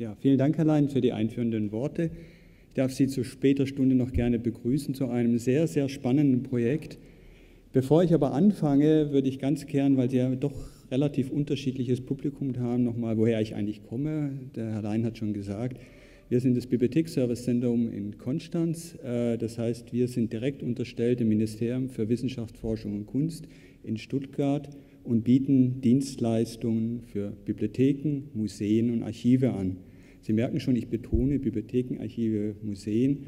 Ja, vielen Dank, Herr Lein, für die einführenden Worte. Ich darf Sie zu später Stunde noch gerne begrüßen zu einem sehr, sehr spannenden Projekt. Bevor ich aber anfange, würde ich ganz gern, weil Sie ja doch relativ unterschiedliches Publikum haben, nochmal, woher ich eigentlich komme. Der Herr Lein hat schon gesagt, wir sind das Bibliotheksservice-Zentrum in Konstanz. Äh, das heißt, wir sind direkt unterstellt dem Ministerium für Wissenschaft, Forschung und Kunst in Stuttgart und bieten Dienstleistungen für Bibliotheken, Museen und Archive an. Sie merken schon, ich betone Bibliotheken, Archive, Museen.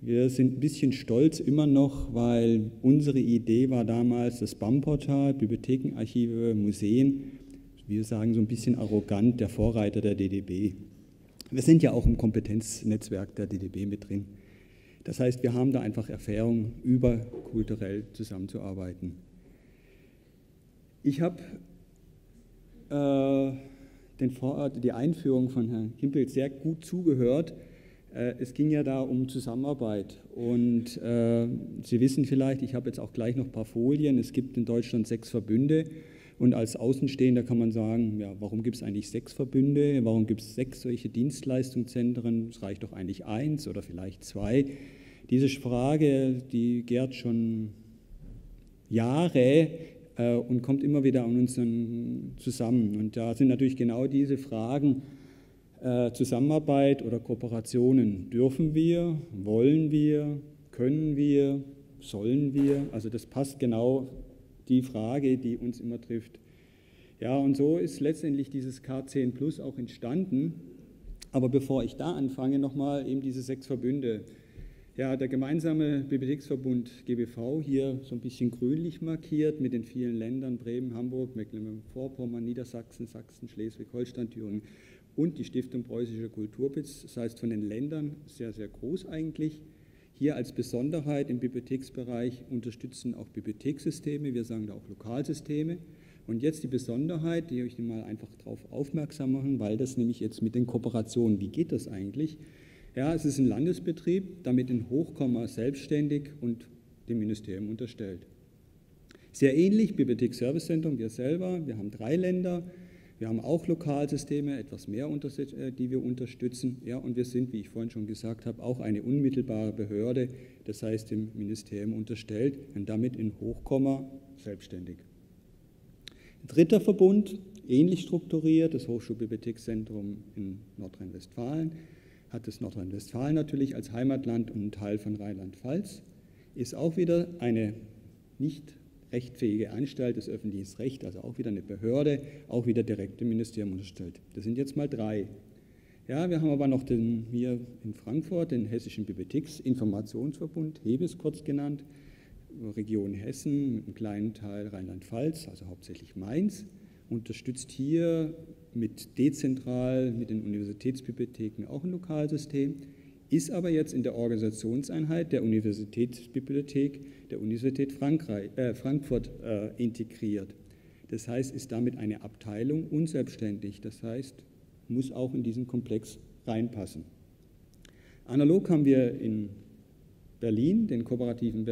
Wir sind ein bisschen stolz immer noch, weil unsere Idee war damals das BAM-Portal, Bibliotheken, Archive, Museen. Wir sagen so ein bisschen arrogant, der Vorreiter der DDB. Wir sind ja auch im Kompetenznetzwerk der DDB mit drin. Das heißt, wir haben da einfach Erfahrung, überkulturell zusammenzuarbeiten. Ich habe äh, die Einführung von Herrn Kimpel sehr gut zugehört. Äh, es ging ja da um Zusammenarbeit und äh, Sie wissen vielleicht, ich habe jetzt auch gleich noch ein paar Folien. Es gibt in Deutschland sechs Verbünde und als Außenstehender kann man sagen, ja, warum gibt es eigentlich sechs Verbünde? Warum gibt es sechs solche Dienstleistungszentren? Es reicht doch eigentlich eins oder vielleicht zwei. Diese Frage, die gärt schon Jahre äh, und kommt immer wieder an uns zusammen. Und da sind natürlich genau diese Fragen, äh, Zusammenarbeit oder Kooperationen. Dürfen wir, wollen wir, können wir, sollen wir? Also das passt genau die Frage, die uns immer trifft. Ja, und so ist letztendlich dieses K10 Plus auch entstanden. Aber bevor ich da anfange, nochmal eben diese sechs Verbünde. Ja, der gemeinsame Bibliotheksverbund GBV hier so ein bisschen grünlich markiert mit den vielen Ländern Bremen, Hamburg, Mecklenburg-Vorpommern, Niedersachsen, Sachsen, Schleswig-Holstein, Thüringen und die Stiftung Preußischer Kulturbesitz. Das heißt von den Ländern sehr, sehr groß eigentlich. Hier als Besonderheit im Bibliotheksbereich unterstützen auch Bibliothekssysteme, wir sagen da auch Lokalsysteme. Und jetzt die Besonderheit, die ich mal einfach darauf aufmerksam machen, weil das nämlich jetzt mit den Kooperationen, wie geht das eigentlich? Ja, es ist ein Landesbetrieb, damit in Hochkomma selbstständig und dem Ministerium unterstellt. Sehr ähnlich, Bibliothek-Service-Zentrum, wir selber, wir haben drei Länder, wir haben auch Lokalsysteme, etwas mehr, äh, die wir unterstützen. Ja, und wir sind, wie ich vorhin schon gesagt habe, auch eine unmittelbare Behörde, das heißt dem Ministerium unterstellt und damit in Hochkomma selbstständig. Dritter Verbund, ähnlich strukturiert, das Hochschulbibliothekszentrum in Nordrhein-Westfalen hat es Nordrhein-Westfalen natürlich als Heimatland und ein Teil von Rheinland-Pfalz, ist auch wieder eine nicht rechtfähige Anstalt des öffentlichen Rechts, also auch wieder eine Behörde, auch wieder direkt dem Ministerium unterstellt. Das sind jetzt mal drei. Ja, wir haben aber noch den, hier in Frankfurt den Hessischen Bibliotheksinformationsverbund, HEBIS kurz genannt, Region Hessen mit einem kleinen Teil Rheinland-Pfalz, also hauptsächlich Mainz, unterstützt hier mit dezentral mit den Universitätsbibliotheken auch ein Lokalsystem, ist aber jetzt in der Organisationseinheit der Universitätsbibliothek der Universität Frankreich, äh, Frankfurt äh, integriert. Das heißt, ist damit eine Abteilung unselbstständig. Das heißt, muss auch in diesen Komplex reinpassen. Analog haben wir in Berlin den kooperativen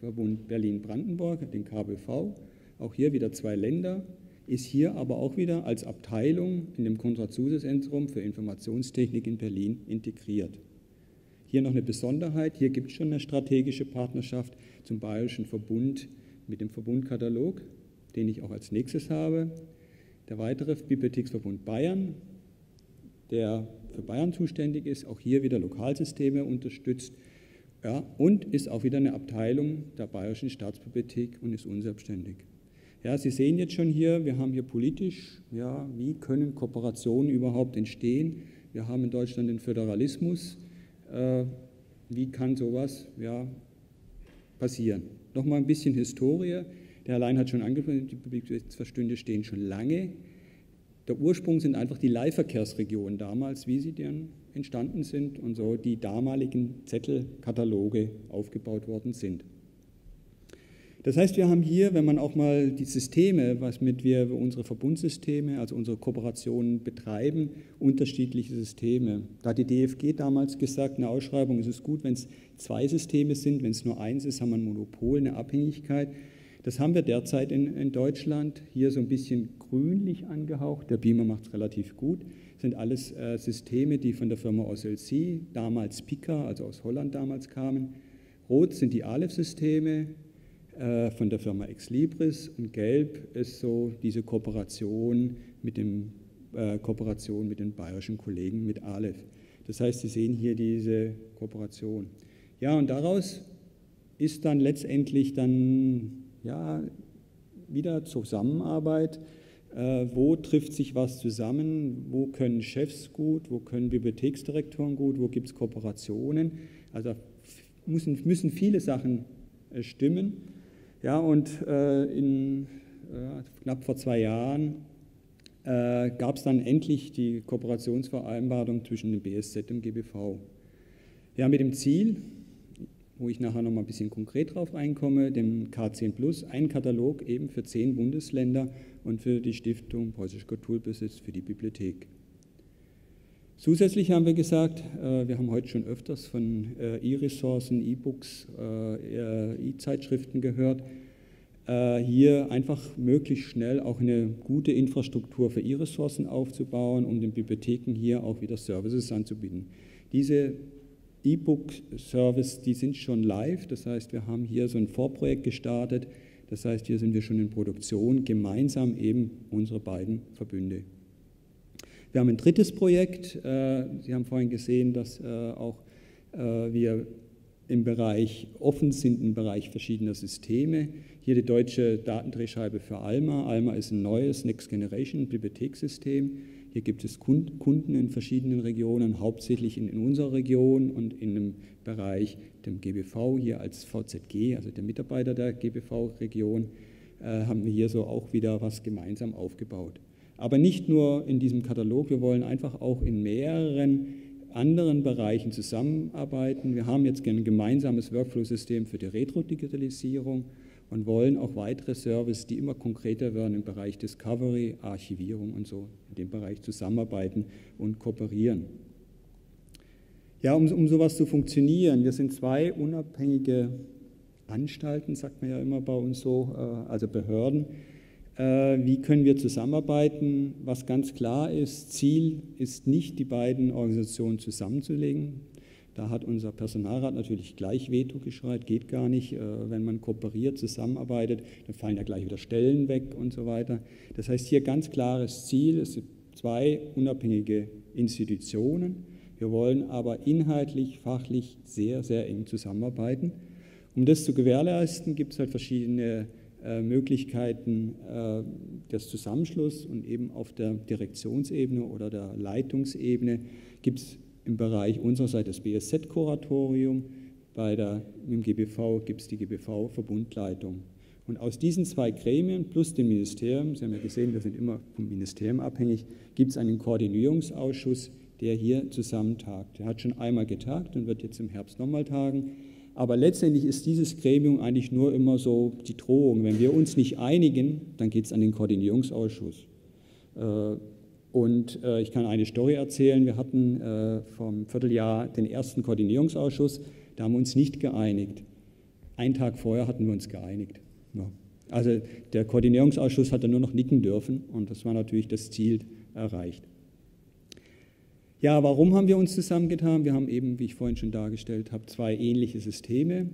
Verbund Berlin-Brandenburg, den KBV, auch hier wieder zwei Länder, ist hier aber auch wieder als Abteilung in dem Kontrazusatzentrum für Informationstechnik in Berlin integriert. Hier noch eine Besonderheit, hier gibt es schon eine strategische Partnerschaft zum Bayerischen Verbund mit dem Verbundkatalog, den ich auch als nächstes habe. Der weitere Bibliotheksverbund Bayern, der für Bayern zuständig ist, auch hier wieder Lokalsysteme unterstützt ja, und ist auch wieder eine Abteilung der Bayerischen Staatsbibliothek und ist unselbstständig. Ja, Sie sehen jetzt schon hier, wir haben hier politisch, ja, wie können Kooperationen überhaupt entstehen? Wir haben in Deutschland den Föderalismus. Äh, wie kann sowas ja, passieren? Nochmal ein bisschen Historie. Der Herr Lein hat schon angesprochen, die Bibliotheksverstünde stehen schon lange. Der Ursprung sind einfach die Leihverkehrsregionen damals, wie sie dann entstanden sind und so die damaligen Zettelkataloge aufgebaut worden sind. Das heißt, wir haben hier, wenn man auch mal die Systeme, was mit wir unsere Verbundsysteme, also unsere Kooperationen betreiben, unterschiedliche Systeme. Da hat die DFG damals gesagt, eine Ausschreibung ist es gut, wenn es zwei Systeme sind, wenn es nur eins ist, haben wir ein Monopol, eine Abhängigkeit. Das haben wir derzeit in, in Deutschland, hier so ein bisschen grünlich angehaucht. Der Beamer macht es relativ gut. Das sind alles äh, Systeme, die von der Firma OSLC, damals Pika, also aus Holland damals kamen. Rot sind die Aleph-Systeme von der Firma Exlibris und gelb ist so diese Kooperation mit, dem, äh, Kooperation mit den bayerischen Kollegen mit Aleph. Das heißt, Sie sehen hier diese Kooperation. Ja, und daraus ist dann letztendlich dann ja, wieder Zusammenarbeit. Äh, wo trifft sich was zusammen? Wo können Chefs gut? Wo können Bibliotheksdirektoren gut? Wo gibt es Kooperationen? Also müssen, müssen viele Sachen äh, stimmen. Ja, und äh, in knapp vor zwei Jahren äh, gab es dann endlich die Kooperationsvereinbarung zwischen dem BSZ und dem GBV. Ja, mit dem Ziel, wo ich nachher noch mal ein bisschen konkret drauf einkomme, dem K10 Plus, ein Katalog eben für zehn Bundesländer und für die Stiftung Preußisch Kulturbesitz für die Bibliothek. Zusätzlich haben wir gesagt, äh, wir haben heute schon öfters von äh, E-Ressourcen, E-Books, äh, E-Zeitschriften gehört, hier einfach möglichst schnell auch eine gute Infrastruktur für E-Ressourcen aufzubauen, um den Bibliotheken hier auch wieder Services anzubieten. Diese E-Book-Service, die sind schon live. Das heißt, wir haben hier so ein Vorprojekt gestartet. Das heißt, hier sind wir schon in Produktion, gemeinsam eben unsere beiden Verbünde. Wir haben ein drittes Projekt. Äh, Sie haben vorhin gesehen, dass äh, auch äh, wir im Bereich offen sind, im Bereich verschiedener Systeme. Hier die deutsche Datendrehscheibe für ALMA. ALMA ist ein neues Next Generation Bibliothekssystem. Hier gibt es Kunden in verschiedenen Regionen, hauptsächlich in, unserer Region und in dem Bereich dem GBV, hier als VZG, also der Mitarbeiter der GBV-Region, haben wir hier so auch wieder was gemeinsam aufgebaut. Aber nicht nur in diesem Katalog, wir wollen einfach auch in mehreren anderen Bereichen zusammenarbeiten. Wir haben jetzt ein gemeinsames Workflow-System für die Retro-Digitalisierung und wollen auch weitere Services, die immer konkreter werden im Bereich Discovery, Archivierung und so, in dem Bereich zusammenarbeiten und kooperieren. Ja, um, um sowas zu funktionieren, wir sind zwei unabhängige Anstalten, sagt man ja immer bei uns so, äh, also Behörden. Äh, wie können wir zusammenarbeiten? Was ganz klar ist, Ziel ist nicht, die beiden Organisationen zusammenzulegen. Da hat unser Personalrat natürlich gleich Veto geschreit, geht gar nicht. Äh, wenn man kooperiert, zusammenarbeitet, dann fallen ja gleich wieder Stellen weg und so weiter. Das heißt, hier ganz klares Ziel, es sind zwei unabhängige Institutionen. Wir wollen aber inhaltlich, fachlich sehr, sehr eng zusammenarbeiten. Um das zu gewährleisten, gibt es halt verschiedene äh, Möglichkeiten äh, des Zusammenschlusses und eben auf der Direktionsebene oder der Leitungsebene gibt es im Bereich unsererseits das BSZ-Kuratorium, bei der, im GBV gibt es die GBV-Verbundleitung. Und aus diesen zwei Gremien plus dem Ministerium, Sie haben ja gesehen, wir sind immer vom Ministerium abhängig, gibt es einen Koordinierungsausschuss, der hier zusammentagt. Der hat schon einmal getagt und wird jetzt im Herbst nochmal tagen. Aber letztendlich ist dieses Gremium eigentlich nur immer so die Drohung. Wenn wir uns nicht einigen, dann geht es an den Koordinierungsausschuss. Äh, und äh, ich kann eine Story erzählen. Wir hatten äh, vom Vierteljahr den ersten Koordinierungsausschuss. Da haben wir uns nicht geeinigt. Einen Tag vorher hatten wir uns geeinigt. Also der Koordinierungsausschuss hatte nur noch nicken dürfen und das war natürlich das Ziel erreicht. Ja, warum haben wir uns zusammengetan? Wir haben eben, wie ich vorhin schon dargestellt habe, zwei ähnliche Systeme.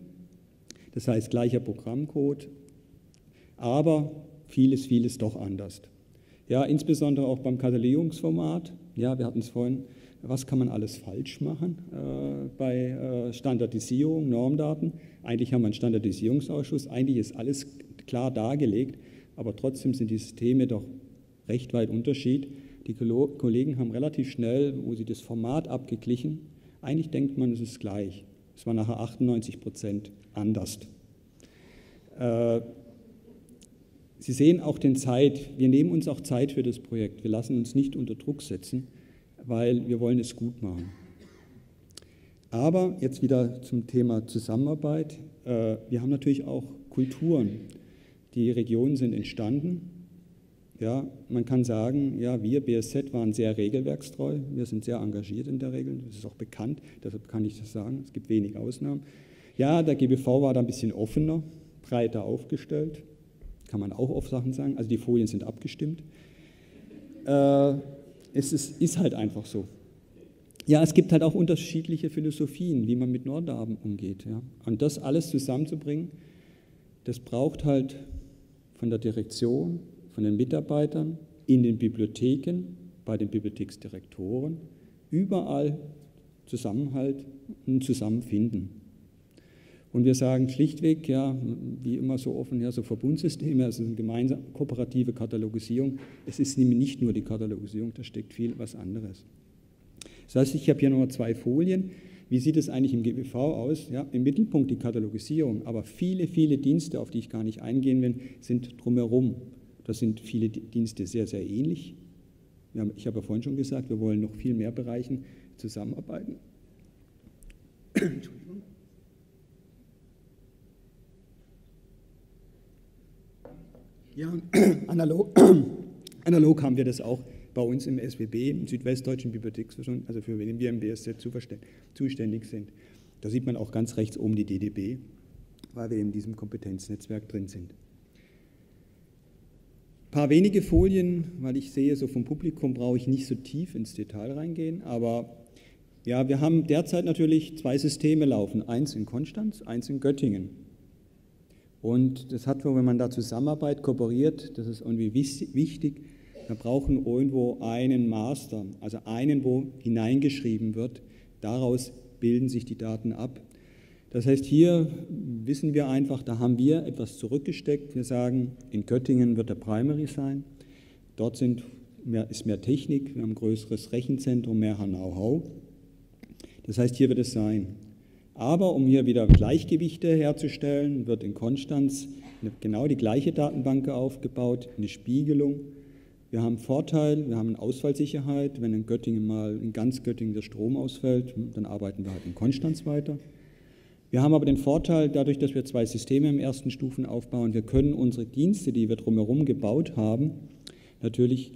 Das heißt gleicher Programmcode, aber vieles, vieles doch anders. Ja, insbesondere auch beim Katalogierungsformat. Ja, wir hatten es vorhin, was kann man alles falsch machen äh, bei äh, Standardisierung, Normdaten? Eigentlich haben wir einen Standardisierungsausschuss, eigentlich ist alles klar dargelegt, aber trotzdem sind die Systeme doch recht weit Unterschied. Die Kollegen haben relativ schnell, wo sie das Format abgeglichen, eigentlich denkt man, es ist gleich. Es war nachher 98 Prozent anders. Äh, Sie sehen auch den Zeit, wir nehmen uns auch Zeit für das Projekt. Wir lassen uns nicht unter Druck setzen, weil wir wollen es gut machen. Aber jetzt wieder zum Thema Zusammenarbeit. Äh, wir haben natürlich auch Kulturen. Die Regionen sind entstanden. Ja, man kann sagen, ja, wir BSZ waren sehr regelwerkstreu. Wir sind sehr engagiert in der Regel. Das ist auch bekannt. Deshalb kann ich das sagen. Es gibt wenig Ausnahmen. Ja, der GBV war da ein bisschen offener, breiter aufgestellt kann man auch oft Sachen sagen. Also die Folien sind abgestimmt. Äh, es ist, ist halt einfach so. Ja, es gibt halt auch unterschiedliche Philosophien, wie man mit Norddaten umgeht. Ja. Und das alles zusammenzubringen, das braucht halt von der Direktion, von den Mitarbeitern, in den Bibliotheken, bei den Bibliotheksdirektoren, überall Zusammenhalt und Zusammenfinden. Und wir sagen schlichtweg, ja, wie immer so offen, ja, so Verbundsysteme, also eine gemeinsame kooperative Katalogisierung. Es ist nicht nur die Katalogisierung, da steckt viel was anderes. Das heißt, ich habe hier nochmal zwei Folien. Wie sieht es eigentlich im GBV aus? Ja, Im Mittelpunkt die Katalogisierung, aber viele, viele Dienste, auf die ich gar nicht eingehen will, sind drumherum. Da sind viele Dienste sehr, sehr ähnlich. Haben, ich habe ja vorhin schon gesagt, wir wollen noch viel mehr Bereichen zusammenarbeiten. Entschuldigung. Ja, analog, analog haben wir das auch bei uns im SWB, im Südwestdeutschen Bibliotheksverbund, also für wen wir im BSZ zuständig sind. Da sieht man auch ganz rechts oben die DDB, weil wir in diesem Kompetenznetzwerk drin sind. Ein paar wenige Folien, weil ich sehe, so vom Publikum brauche ich nicht so tief ins Detail reingehen, aber ja, wir haben derzeit natürlich zwei Systeme laufen, eins in Konstanz, eins in Göttingen. Und das hat, wenn man da zusammenarbeitet, kooperiert, das ist irgendwie wichtig, wir brauchen irgendwo einen Master, also einen, wo hineingeschrieben wird. Daraus bilden sich die Daten ab. Das heißt, hier wissen wir einfach, da haben wir etwas zurückgesteckt. Wir sagen, in Göttingen wird der Primary sein. Dort sind mehr, ist mehr Technik, wir haben ein größeres Rechenzentrum, mehr Know-how. Das heißt, hier wird es sein. Aber um hier wieder Gleichgewichte herzustellen, wird in Konstanz genau die gleiche Datenbank aufgebaut, eine Spiegelung wir haben Vorteil, wir haben Ausfallsicherheit. Wenn in Göttingen mal, in ganz Göttingen der Strom ausfällt, dann arbeiten wir halt in Konstanz weiter. Wir haben aber den Vorteil, dadurch, dass wir zwei Systeme im ersten Stufen aufbauen, wir können unsere Dienste, die wir drumherum gebaut haben, natürlich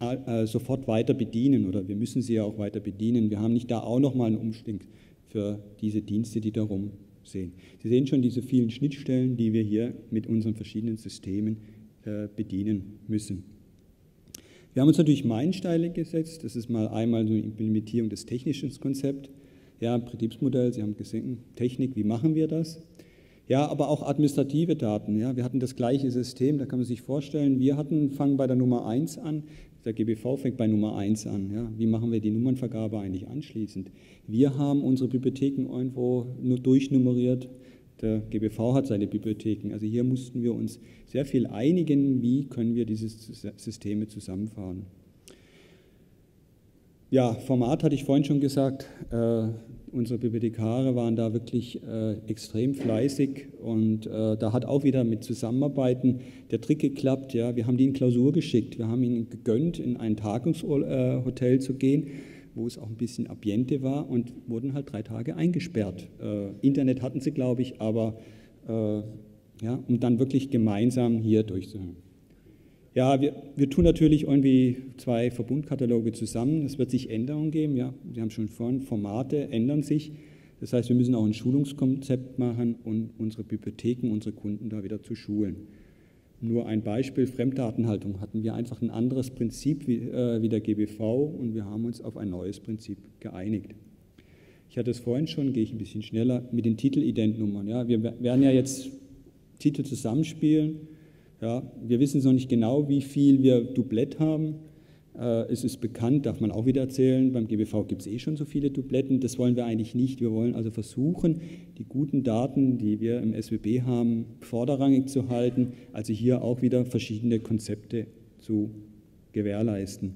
äh, äh, sofort weiter bedienen oder wir müssen sie ja auch weiter bedienen. Wir haben nicht da auch nochmal einen Umstieg für diese Dienste, die darum sehen. Sie sehen schon diese vielen Schnittstellen, die wir hier mit unseren verschiedenen Systemen äh, bedienen müssen. Wir haben uns natürlich Meilensteine gesetzt. Das ist mal einmal die Implementierung des technischen Konzepts. Ja, Betriebsmodell, Sie haben gesehen, Technik, wie machen wir das? Ja, aber auch administrative Daten. Ja, wir hatten das gleiche System, da kann man sich vorstellen, wir hatten, fangen bei der Nummer 1 an, der GBV fängt bei Nummer 1 an. Ja. Wie machen wir die Nummernvergabe eigentlich anschließend? Wir haben unsere Bibliotheken irgendwo nur durchnummeriert der GBV hat seine Bibliotheken. Also hier mussten wir uns sehr viel einigen, wie können wir diese Systeme zusammenfahren. Ja, Format hatte ich vorhin schon gesagt. Äh, unsere Bibliothekare waren da wirklich äh, extrem fleißig und äh, da hat auch wieder mit Zusammenarbeiten der Trick geklappt. Ja. Wir haben die in Klausur geschickt, wir haben ihnen gegönnt, in ein Tagungshotel äh, zu gehen wo es auch ein bisschen Ambiente war und wurden halt drei Tage eingesperrt. Äh, Internet hatten sie, glaube ich, aber äh, ja, um dann wirklich gemeinsam hier durchzuhören. Ja, wir, wir tun natürlich irgendwie zwei Verbundkataloge zusammen. Es wird sich Änderungen geben. Ja, Sie haben schon vorhin, Formate ändern sich. Das heißt, wir müssen auch ein Schulungskonzept machen und unsere Bibliotheken, unsere Kunden da wieder zu schulen. Nur ein Beispiel, Fremddatenhaltung hatten wir einfach ein anderes Prinzip wie, äh, wie der GBV und wir haben uns auf ein neues Prinzip geeinigt. Ich hatte es vorhin schon, gehe ich ein bisschen schneller, mit den Titelidentnummern. Ja, wir werden ja jetzt Titel zusammenspielen. Ja, wir wissen noch nicht genau, wie viel wir Doublett haben. Äh, es ist bekannt, darf man auch wieder erzählen, beim GBV gibt es eh schon so viele Dubletten, das wollen wir eigentlich nicht. Wir wollen also versuchen, die guten Daten, die wir im SWB haben, vorderrangig zu halten, also hier auch wieder verschiedene Konzepte zu gewährleisten.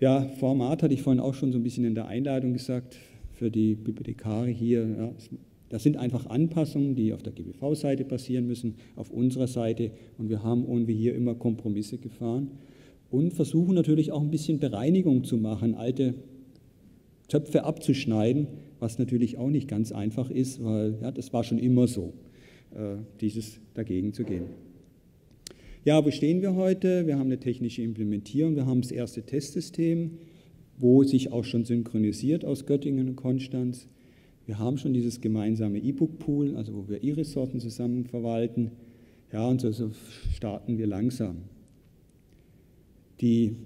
Ja, Format hatte ich vorhin auch schon so ein bisschen in der Einleitung gesagt, für die Bibliothekare hier. Ja, das sind einfach Anpassungen, die auf der GBV-Seite passieren müssen, auf unserer Seite und wir haben irgendwie hier immer Kompromisse gefahren und versuchen natürlich auch ein bisschen Bereinigung zu machen, alte Töpfe abzuschneiden, was natürlich auch nicht ganz einfach ist, weil ja, das war schon immer so, äh, dieses dagegen zu gehen. Ja, wo stehen wir heute? Wir haben eine technische Implementierung, wir haben das erste Testsystem, wo sich auch schon synchronisiert aus Göttingen und Konstanz. Wir haben schon dieses gemeinsame E-Book-Pool, also wo wir E-Ressourcen zusammen verwalten. Ja, und so, starten wir langsam. Die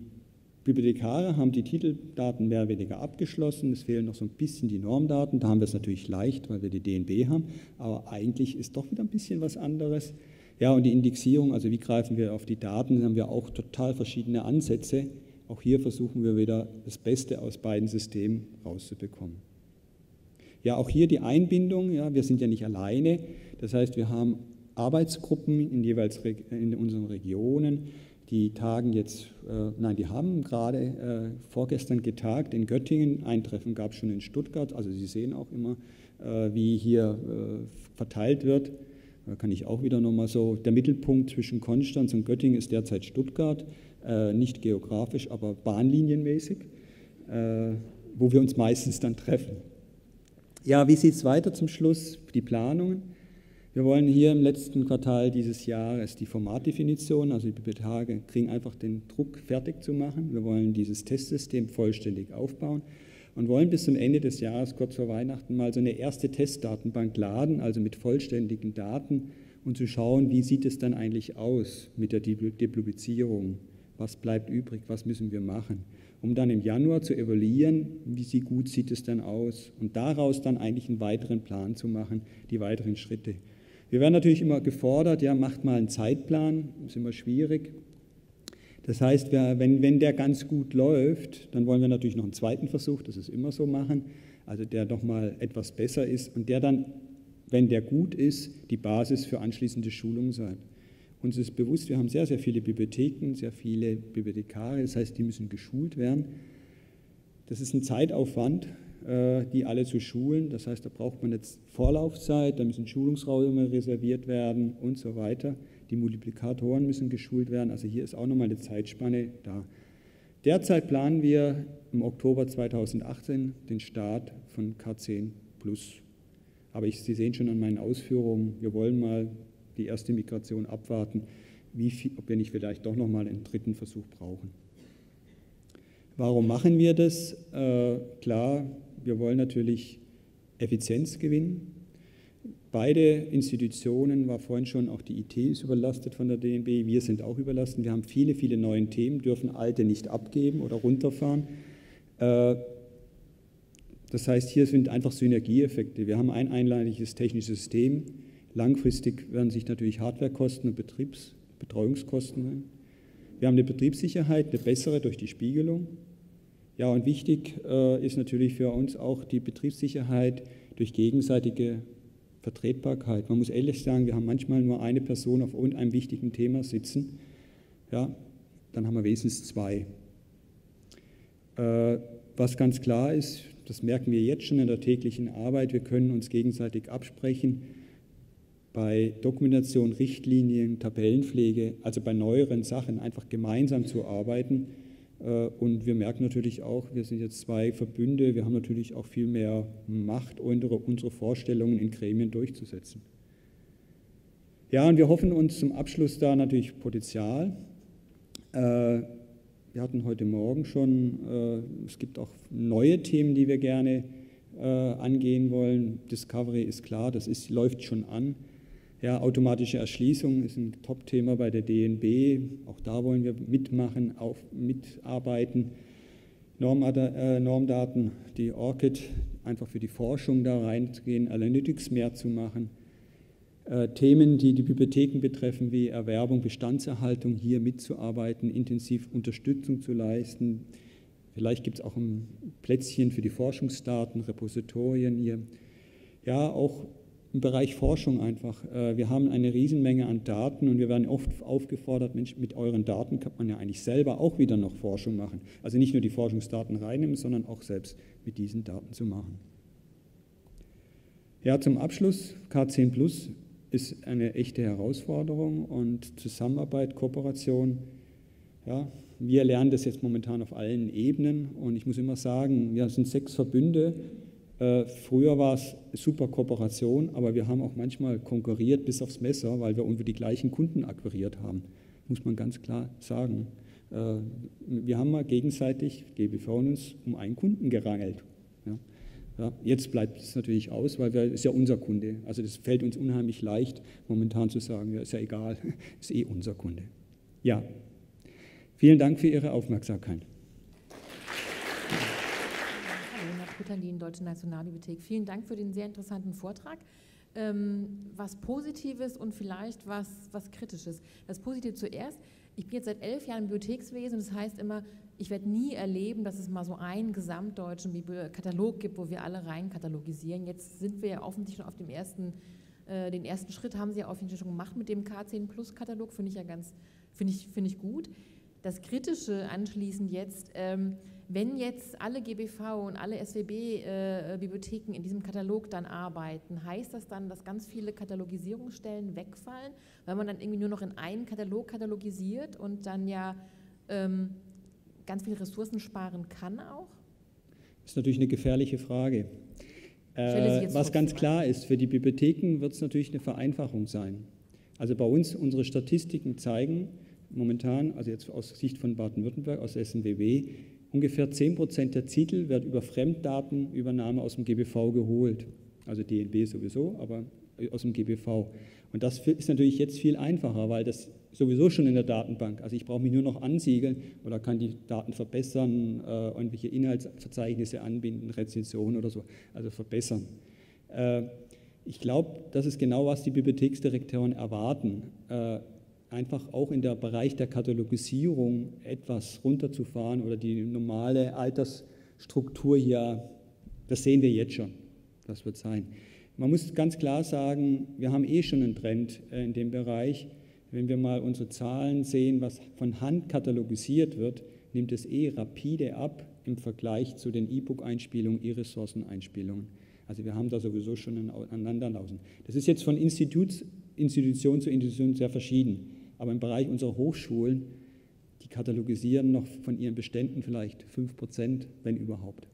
Bibliothekare haben die Titeldaten mehr oder weniger abgeschlossen. Es fehlen noch so ein bisschen die Normdaten. Da haben wir es natürlich leicht, weil wir die DNB haben. Aber eigentlich ist doch wieder ein bisschen was anderes. Ja, und die Indexierung, also wie greifen wir auf die Daten, da haben wir auch total verschiedene Ansätze. Auch hier versuchen wir wieder das Beste aus beiden Systemen rauszubekommen. Ja, auch hier die Einbindung. Ja, wir sind ja nicht alleine. Das heißt, wir haben Arbeitsgruppen in jeweils in unseren Regionen. Die tagen jetzt, äh, nein, die haben gerade äh, vorgestern getagt in Göttingen. Ein Treffen gab es schon in Stuttgart. Also Sie sehen auch immer, äh, wie hier äh, verteilt wird. Da kann ich auch wieder nochmal so, der Mittelpunkt zwischen Konstanz und Göttingen ist derzeit Stuttgart, äh, nicht geografisch, aber bahnlinienmäßig, äh, wo wir uns meistens dann treffen. Ja, wie sieht es weiter zum Schluss? Die Planungen. Wir wollen hier im letzten Quartal dieses Jahres die Formatdefinition, also die Bibliotheke kriegen einfach den Druck fertig zu machen. Wir wollen dieses Testsystem vollständig aufbauen und wollen bis zum Ende des Jahres, kurz vor Weihnachten, mal so eine erste Testdatenbank laden, also mit vollständigen Daten und zu schauen, wie sieht es dann eigentlich aus mit der Depublizierung, was bleibt übrig, was müssen wir machen, um dann im Januar zu evaluieren, wie gut sieht es dann aus und daraus dann eigentlich einen weiteren Plan zu machen, die weiteren Schritte. Wir werden natürlich immer gefordert, ja, macht mal einen Zeitplan, ist immer schwierig. Das heißt, wenn, wenn der ganz gut läuft, dann wollen wir natürlich noch einen zweiten Versuch, das ist immer so machen, also der noch mal etwas besser ist und der dann, wenn der gut ist, die Basis für anschließende Schulung sein. Uns ist bewusst, wir haben sehr, sehr viele Bibliotheken, sehr viele Bibliothekare, das heißt, die müssen geschult werden. Das ist ein Zeitaufwand, äh, die alle zu schulen. Das heißt, da braucht man jetzt Vorlaufzeit, da müssen Schulungsräume reserviert werden und so weiter. Die Multiplikatoren müssen geschult werden. Also hier ist auch nochmal eine Zeitspanne da. Derzeit planen wir im Oktober 2018 den Start von K10 Plus. Aber ich, Sie sehen schon an meinen Ausführungen, wir wollen mal die erste Migration abwarten, viel, ob wir nicht vielleicht doch nochmal einen dritten Versuch brauchen. Warum machen wir das? Äh, klar, wir wollen natürlich Effizienz gewinnen. Beide Institutionen, war vorhin schon, auch die IT ist überlastet von der DNB, wir sind auch überlastet. Wir haben viele, viele neue Themen, dürfen alte nicht abgeben oder runterfahren. Äh, das heißt, hier sind einfach Synergieeffekte. Wir haben ein einheitliches technisches System. Langfristig werden sich natürlich Hardwarekosten und Betriebsbetreuungskosten. Wir haben eine Betriebssicherheit, eine bessere durch die Spiegelung. Ja, und wichtig äh, ist natürlich für uns auch die Betriebssicherheit durch gegenseitige Vertretbarkeit. Man muss ehrlich sagen, wir haben manchmal nur eine Person auf einem wichtigen Thema sitzen. Ja, dann haben wir wenigstens zwei. Äh, was ganz klar ist, das merken wir jetzt schon in der täglichen Arbeit, wir können uns gegenseitig absprechen, bei Dokumentation, Richtlinien, Tabellenpflege, also bei neueren Sachen einfach gemeinsam zu arbeiten äh, und wir merken natürlich auch, wir sind jetzt zwei Verbünde, wir haben natürlich auch viel mehr Macht, unsere Vorstellungen in Gremien durchzusetzen. Ja, und wir hoffen uns zum Abschluss da natürlich Potenzial. Äh, wir hatten heute Morgen schon, äh, es gibt auch neue Themen, die wir gerne angehen wollen. Discovery ist klar, das ist, läuft schon an. Ja, automatische Erschließung ist ein Top-Thema bei der DNB. Auch da wollen wir mitmachen, auf, mitarbeiten. Äh, Normdaten, die ORCID, einfach für die Forschung da reinzugehen, Analytics mehr zu machen. Äh, Themen, die die Bibliotheken betreffen, wie Erwerbung, Bestandserhaltung, hier mitzuarbeiten, intensiv Unterstützung zu leisten. Vielleicht gibt es auch ein Plätzchen für die Forschungsdaten, Repositorien hier. Ja, auch im Bereich Forschung einfach. Äh, wir haben eine Riesenmenge an Daten und wir werden oft aufgefordert, Mensch, mit euren Daten kann man ja eigentlich selber auch wieder noch Forschung machen. Also nicht nur die Forschungsdaten reinnehmen, sondern auch selbst mit diesen Daten zu machen. Ja, zum Abschluss, K10 Plus ist eine echte Herausforderung und Zusammenarbeit, Kooperation. Ja, wir lernen das jetzt momentan auf allen Ebenen und ich muss immer sagen, wir sind sechs Verbünde früher war es super Kooperation, aber wir haben auch manchmal konkurriert bis aufs Messer, weil wir irgendwie die gleichen Kunden akquiriert haben, muss man ganz klar sagen. Äh, wir haben mal gegenseitig, GBV und uns, um einen Kunden gerangelt. Ja, jetzt bleibt es natürlich aus, weil es ist ja unser Kunde. Also das fällt uns unheimlich leicht, momentan zu sagen, ja, ist ja egal, ist eh unser Kunde. Ja, vielen Dank für Ihre Aufmerksamkeit. Pritterlin, Deutsche Nationalbibliothek. Vielen Dank für den sehr interessanten Vortrag. Ähm, was Positives und vielleicht was, was Kritisches. Das Positive zuerst. Ich bin jetzt seit elf Jahren im Bibliothekswesen und das heißt immer, ich werde nie erleben, dass es mal so einen gesamtdeutschen Katalog gibt, wo wir alle rein katalogisieren. Jetzt sind wir ja offensichtlich schon auf dem ersten, äh, den ersten Schritt haben Sie ja offensichtlich schon gemacht mit dem K10 Plus Katalog, finde ich ja ganz, finde ich, finde ich gut. Das Kritische anschließend jetzt, ähm, wenn jetzt alle GBV und alle SWB-Bibliotheken äh, in diesem Katalog dann arbeiten, heißt das dann, dass ganz viele Katalogisierungsstellen wegfallen, weil man dann irgendwie nur noch in einen Katalog katalogisiert und dann ja ähm, ganz viele Ressourcen sparen kann auch? Das ist natürlich eine gefährliche Frage. Äh, was ganz klar ist, für die Bibliotheken wird es natürlich eine Vereinfachung sein. Also bei uns, unsere Statistiken zeigen momentan, also jetzt aus Sicht von Baden-Württemberg, aus SNWW, ungefähr 10 Prozent der Titel wird über Fremddatenübernahme aus dem GBV geholt. Also DNB sowieso, aber aus dem GBV. Und das ist natürlich jetzt viel einfacher, weil das sowieso schon in der Datenbank. Also ich brauche mich nur noch ansiegeln oder kann die Daten verbessern, äh, irgendwelche Inhaltsverzeichnisse anbinden, Rezensionen oder so, also verbessern. Äh, ich glaube, das ist genau, was die Bibliotheksdirektoren erwarten. Äh, einfach auch in der Bereich der Katalogisierung etwas runterzufahren oder die normale Altersstruktur hier, das sehen wir jetzt schon, das wird sein. Man muss ganz klar sagen, wir haben eh schon einen Trend äh, in dem Bereich. Wenn wir mal unsere Zahlen sehen, was von Hand katalogisiert wird, nimmt es eh rapide ab im Vergleich zu den E-Book-Einspielungen, E-Ressourcen-Einspielungen. Also wir haben da sowieso schon ein Aneinanderlaufen. Das ist jetzt von Institut, Institution zu Institution sehr verschieden. Aber im Bereich unserer Hochschulen, die katalogisieren noch von ihren Beständen vielleicht 5 Prozent, wenn überhaupt.